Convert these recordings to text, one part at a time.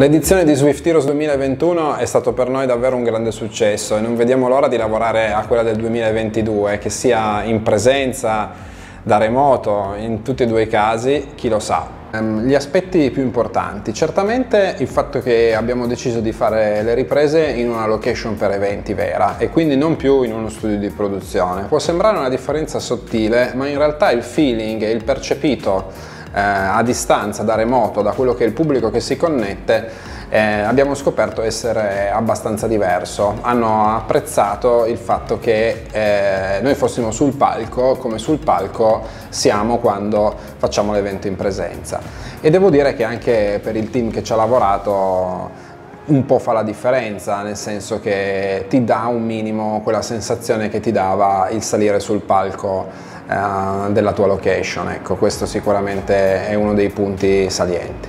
L'edizione di Swift Heroes 2021 è stato per noi davvero un grande successo e non vediamo l'ora di lavorare a quella del 2022, che sia in presenza, da remoto, in tutti e due i casi, chi lo sa. Ehm, gli aspetti più importanti, certamente il fatto che abbiamo deciso di fare le riprese in una location per eventi vera e quindi non più in uno studio di produzione. Può sembrare una differenza sottile, ma in realtà il feeling e il percepito eh, a distanza, da remoto, da quello che è il pubblico che si connette, eh, abbiamo scoperto essere abbastanza diverso. Hanno apprezzato il fatto che eh, noi fossimo sul palco come sul palco siamo quando facciamo l'evento in presenza. E devo dire che anche per il team che ci ha lavorato un po' fa la differenza, nel senso che ti dà un minimo quella sensazione che ti dava il salire sul palco eh, della tua location. Ecco, questo sicuramente è uno dei punti salienti.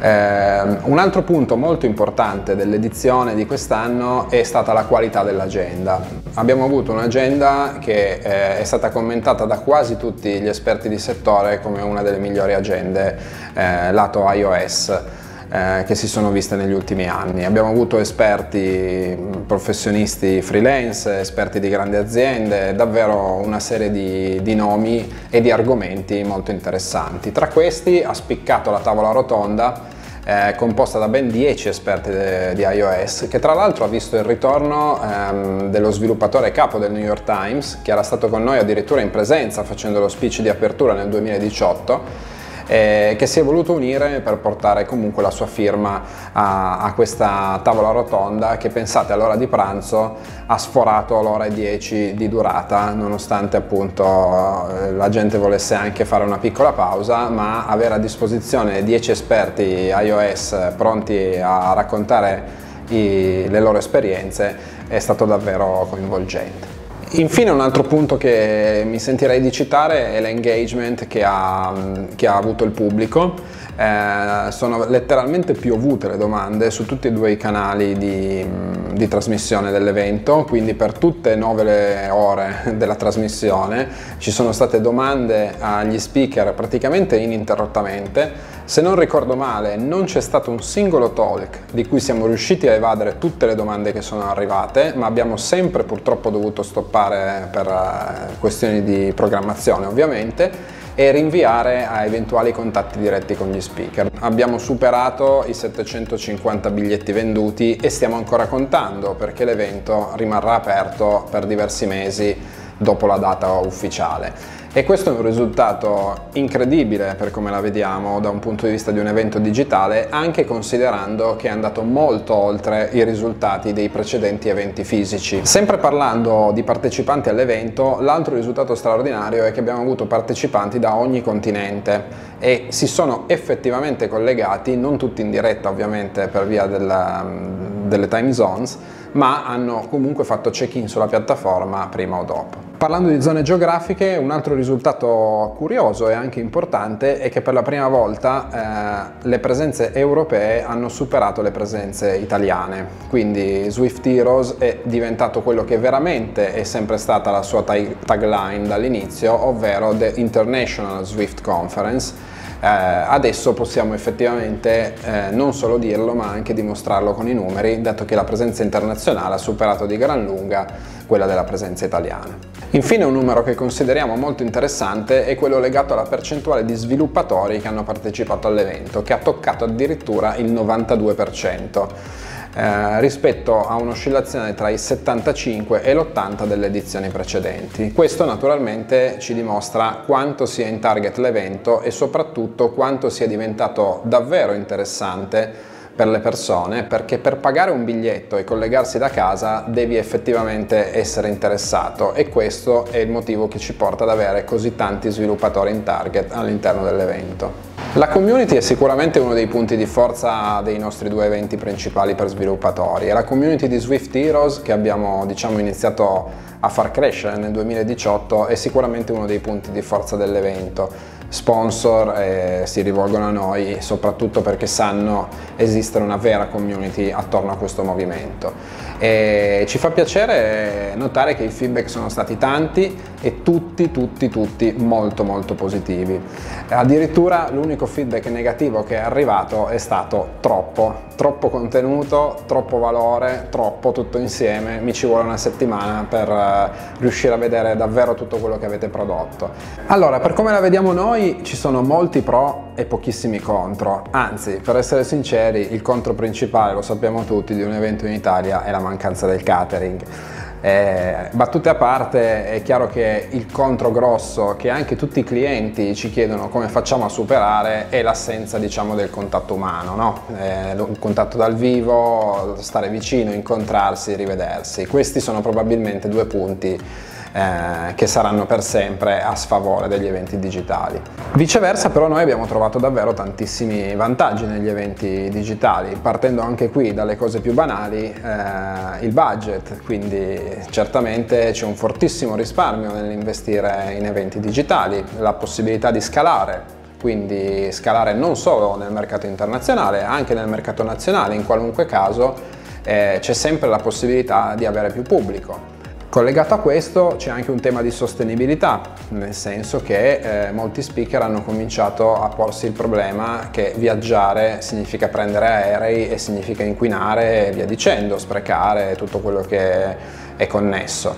Eh, un altro punto molto importante dell'edizione di quest'anno è stata la qualità dell'agenda. Abbiamo avuto un'agenda che eh, è stata commentata da quasi tutti gli esperti di settore come una delle migliori agende eh, lato iOS eh, che si sono viste negli ultimi anni. Abbiamo avuto esperti, professionisti freelance, esperti di grandi aziende, davvero una serie di, di nomi e di argomenti molto interessanti. Tra questi ha spiccato la tavola rotonda eh, composta da ben 10 esperti di iOS, che tra l'altro ha visto il ritorno ehm, dello sviluppatore capo del New York Times, che era stato con noi addirittura in presenza facendo lo speech di apertura nel 2018 eh, che si è voluto unire per portare comunque la sua firma a, a questa tavola rotonda che pensate all'ora di pranzo ha sforato l'ora e 10 di durata nonostante appunto eh, la gente volesse anche fare una piccola pausa ma avere a disposizione 10 esperti iOS pronti a raccontare i, le loro esperienze è stato davvero coinvolgente. Infine un altro punto che mi sentirei di citare è l'engagement che ha, che ha avuto il pubblico. Eh, sono letteralmente piovute le domande su tutti e due i canali di, di trasmissione dell'evento, quindi per tutte e nove le ore della trasmissione ci sono state domande agli speaker praticamente ininterrottamente. Se non ricordo male non c'è stato un singolo talk di cui siamo riusciti a evadere tutte le domande che sono arrivate, ma abbiamo sempre purtroppo dovuto stoppare per eh, questioni di programmazione ovviamente e rinviare a eventuali contatti diretti con gli speaker. Abbiamo superato i 750 biglietti venduti e stiamo ancora contando perché l'evento rimarrà aperto per diversi mesi dopo la data ufficiale. E questo è un risultato incredibile per come la vediamo da un punto di vista di un evento digitale, anche considerando che è andato molto oltre i risultati dei precedenti eventi fisici. Sempre parlando di partecipanti all'evento, l'altro risultato straordinario è che abbiamo avuto partecipanti da ogni continente e si sono effettivamente collegati, non tutti in diretta ovviamente per via della, delle time zones, ma hanno comunque fatto check-in sulla piattaforma prima o dopo. Parlando di zone geografiche, un altro risultato curioso e anche importante è che per la prima volta eh, le presenze europee hanno superato le presenze italiane, quindi Swift Heroes è diventato quello che veramente è sempre stata la sua tagline dall'inizio, ovvero The International Swift Conference, eh, adesso possiamo effettivamente eh, non solo dirlo ma anche dimostrarlo con i numeri, dato che la presenza internazionale ha superato di gran lunga quella della presenza italiana. Infine un numero che consideriamo molto interessante è quello legato alla percentuale di sviluppatori che hanno partecipato all'evento, che ha toccato addirittura il 92%. Eh, rispetto a un'oscillazione tra i 75 e l'80 delle edizioni precedenti. Questo naturalmente ci dimostra quanto sia in target l'evento e soprattutto quanto sia diventato davvero interessante per le persone perché per pagare un biglietto e collegarsi da casa devi effettivamente essere interessato e questo è il motivo che ci porta ad avere così tanti sviluppatori in target all'interno dell'evento. La community è sicuramente uno dei punti di forza dei nostri due eventi principali per sviluppatori. È la community di Swift Heroes che abbiamo diciamo, iniziato a far crescere nel 2018 è sicuramente uno dei punti di forza dell'evento sponsor e si rivolgono a noi soprattutto perché sanno esistere una vera community attorno a questo movimento. E ci fa piacere notare che i feedback sono stati tanti e tutti, tutti, tutti molto molto positivi. Addirittura l'unico feedback negativo che è arrivato è stato troppo, troppo contenuto, troppo valore, troppo tutto insieme, mi ci vuole una settimana per eh, riuscire a vedere davvero tutto quello che avete prodotto. Allora, per come la vediamo noi ci sono molti pro e pochissimi contro, anzi, per essere sinceri, il contro principale, lo sappiamo tutti, di un evento in Italia è la mancanza del catering. Eh, battute a parte, è chiaro che il contro grosso che anche tutti i clienti ci chiedono come facciamo a superare è l'assenza diciamo, del contatto umano, no? eh, il contatto dal vivo, stare vicino, incontrarsi, rivedersi. Questi sono probabilmente due punti eh, che saranno per sempre a sfavore degli eventi digitali. Viceversa però noi abbiamo trovato davvero tantissimi vantaggi negli eventi digitali, partendo anche qui dalle cose più banali, eh, il budget, quindi certamente c'è un fortissimo risparmio nell'investire in eventi digitali, la possibilità di scalare quindi scalare non solo nel mercato internazionale, anche nel mercato nazionale, in qualunque caso eh, c'è sempre la possibilità di avere più pubblico. Collegato a questo c'è anche un tema di sostenibilità, nel senso che eh, molti speaker hanno cominciato a porsi il problema che viaggiare significa prendere aerei e significa inquinare e via dicendo, sprecare tutto quello che è connesso.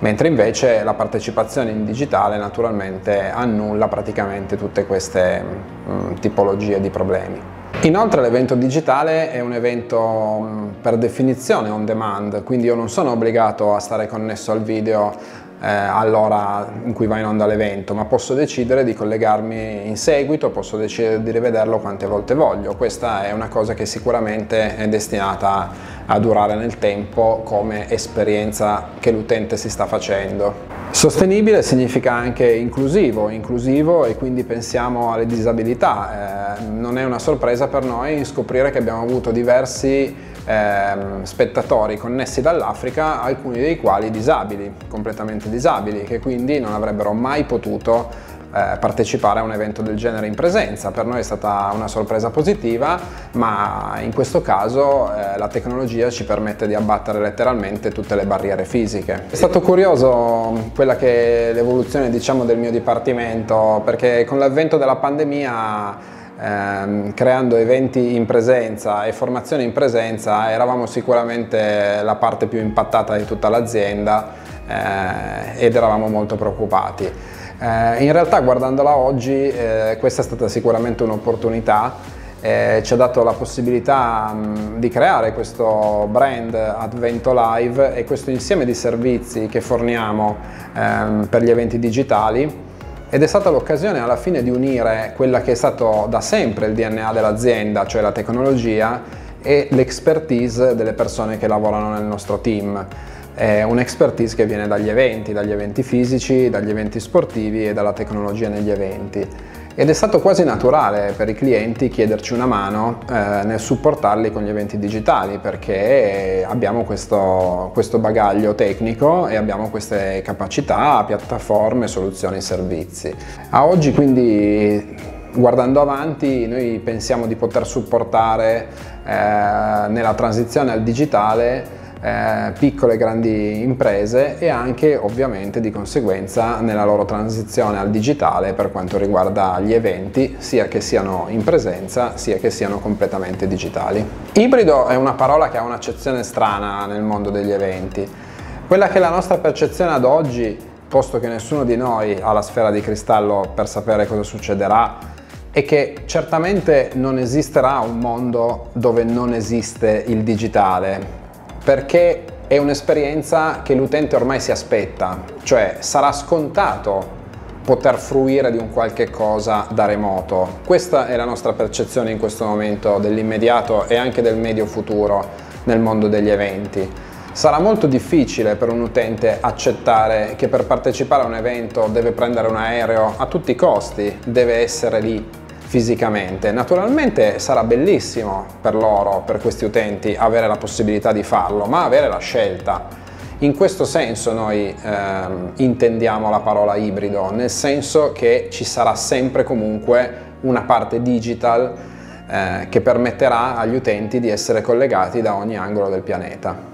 Mentre invece la partecipazione in digitale naturalmente annulla praticamente tutte queste mh, mm, tipologie di problemi. Inoltre l'evento digitale è un evento mm, per definizione on demand, quindi io non sono obbligato a stare connesso al video eh, all'ora in cui va in onda l'evento, ma posso decidere di collegarmi in seguito, posso decidere di rivederlo quante volte voglio. Questa è una cosa che sicuramente è destinata a durare nel tempo come esperienza che l'utente si sta facendo. Sostenibile significa anche inclusivo, inclusivo e quindi pensiamo alle disabilità. Eh, non è una sorpresa per noi scoprire che abbiamo avuto diversi eh, spettatori connessi dall'Africa, alcuni dei quali disabili, completamente disabili, che quindi non avrebbero mai potuto eh, partecipare a un evento del genere in presenza. Per noi è stata una sorpresa positiva, ma in questo caso eh, la tecnologia ci permette di abbattere letteralmente tutte le barriere fisiche. È stato curioso quella che è l'evoluzione diciamo, del mio dipartimento, perché con l'avvento della pandemia Ehm, creando eventi in presenza e formazioni in presenza eravamo sicuramente la parte più impattata di tutta l'azienda eh, ed eravamo molto preoccupati. Eh, in realtà guardandola oggi eh, questa è stata sicuramente un'opportunità, eh, ci ha dato la possibilità mh, di creare questo brand Advento Live e questo insieme di servizi che forniamo ehm, per gli eventi digitali. Ed è stata l'occasione alla fine di unire quella che è stato da sempre il DNA dell'azienda, cioè la tecnologia, e l'expertise delle persone che lavorano nel nostro team è un'expertise che viene dagli eventi, dagli eventi fisici, dagli eventi sportivi e dalla tecnologia negli eventi. Ed è stato quasi naturale per i clienti chiederci una mano eh, nel supportarli con gli eventi digitali perché abbiamo questo, questo bagaglio tecnico e abbiamo queste capacità, piattaforme, soluzioni, servizi. A oggi quindi guardando avanti noi pensiamo di poter supportare eh, nella transizione al digitale eh, piccole e grandi imprese e anche ovviamente di conseguenza nella loro transizione al digitale per quanto riguarda gli eventi, sia che siano in presenza sia che siano completamente digitali. Ibrido è una parola che ha un'accezione strana nel mondo degli eventi. Quella che è la nostra percezione ad oggi, posto che nessuno di noi ha la sfera di cristallo per sapere cosa succederà, è che certamente non esisterà un mondo dove non esiste il digitale, perché è un'esperienza che l'utente ormai si aspetta, cioè sarà scontato poter fruire di un qualche cosa da remoto. Questa è la nostra percezione in questo momento dell'immediato e anche del medio futuro nel mondo degli eventi. Sarà molto difficile per un utente accettare che per partecipare a un evento deve prendere un aereo a tutti i costi, deve essere lì fisicamente. Naturalmente sarà bellissimo per loro, per questi utenti, avere la possibilità di farlo, ma avere la scelta. In questo senso noi ehm, intendiamo la parola ibrido, nel senso che ci sarà sempre comunque una parte digital eh, che permetterà agli utenti di essere collegati da ogni angolo del pianeta.